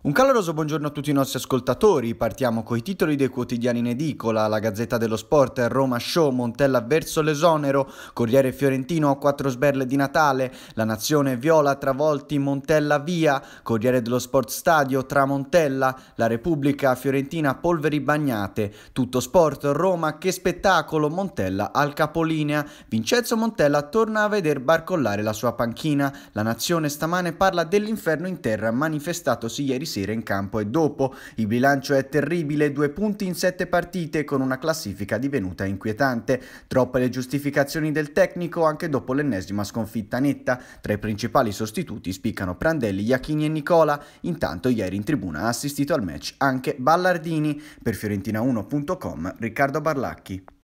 Un caloroso buongiorno a tutti i nostri ascoltatori. Partiamo con i titoli dei quotidiani in edicola, la Gazzetta dello Sport, Roma Show, Montella verso l'esonero, Corriere Fiorentino a quattro sberle di Natale, La Nazione Viola travolti, Montella via, Corriere dello Sport Stadio tra Montella, La Repubblica Fiorentina polveri bagnate, Tutto Sport, Roma che spettacolo, Montella al capolinea, Vincenzo Montella torna a veder barcollare la sua panchina, La Nazione stamane parla dell'inferno in terra manifestatosi ieri sera in campo e dopo. Il bilancio è terribile, due punti in sette partite con una classifica divenuta inquietante. Troppe le giustificazioni del tecnico anche dopo l'ennesima sconfitta netta. Tra i principali sostituti spiccano Prandelli, Iachini e Nicola. Intanto ieri in tribuna ha assistito al match anche Ballardini. Per Fiorentina1.com Riccardo Barlacchi.